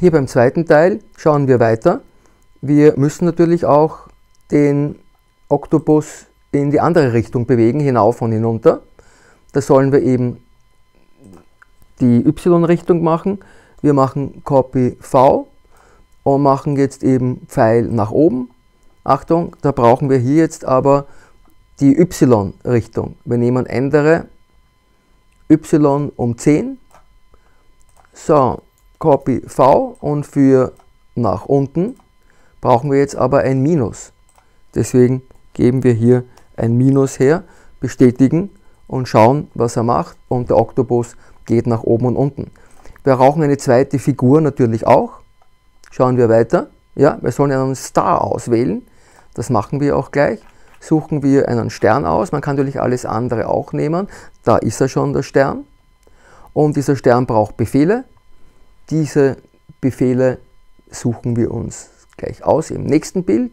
Hier beim zweiten Teil schauen wir weiter. Wir müssen natürlich auch den Oktopus in die andere Richtung bewegen, hinauf und hinunter. Da sollen wir eben die Y-Richtung machen. Wir machen Copy V und machen jetzt eben Pfeil nach oben. Achtung, da brauchen wir hier jetzt aber die Y-Richtung. Wir nehmen ändere Y um 10. So, Copy V und für nach unten brauchen wir jetzt aber ein Minus. Deswegen geben wir hier ein Minus her, bestätigen und schauen, was er macht und der Oktopus geht nach oben und unten. Wir brauchen eine zweite Figur natürlich auch. Schauen wir weiter. Ja, wir sollen einen Star auswählen. Das machen wir auch gleich. Suchen wir einen Stern aus. Man kann natürlich alles andere auch nehmen. Da ist er schon, der Stern. Und dieser Stern braucht Befehle. Diese Befehle suchen wir uns gleich aus im nächsten Bild.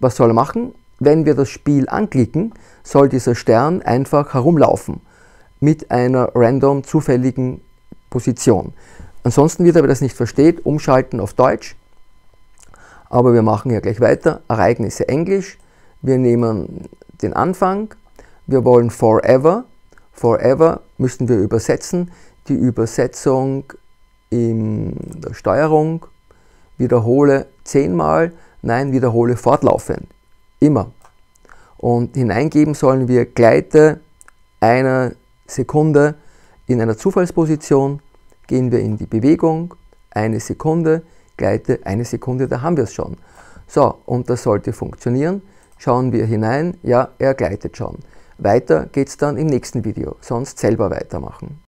Was soll er machen? Wenn wir das Spiel anklicken, soll dieser Stern einfach herumlaufen mit einer random zufälligen Position. Ansonsten wird er, wer das nicht versteht, umschalten auf Deutsch. Aber wir machen ja gleich weiter. Ereignisse Englisch. Wir nehmen den Anfang. Wir wollen forever. Forever müssen wir übersetzen. Die Übersetzung in der Steuerung. Wiederhole zehnmal. Nein, wiederhole fortlaufend. Immer. Und hineingeben sollen wir gleite eine Sekunde in einer Zufallsposition, gehen wir in die Bewegung, eine Sekunde, gleite eine Sekunde, da haben wir es schon. So, und das sollte funktionieren. Schauen wir hinein, ja, er gleitet schon. Weiter geht es dann im nächsten Video, sonst selber weitermachen.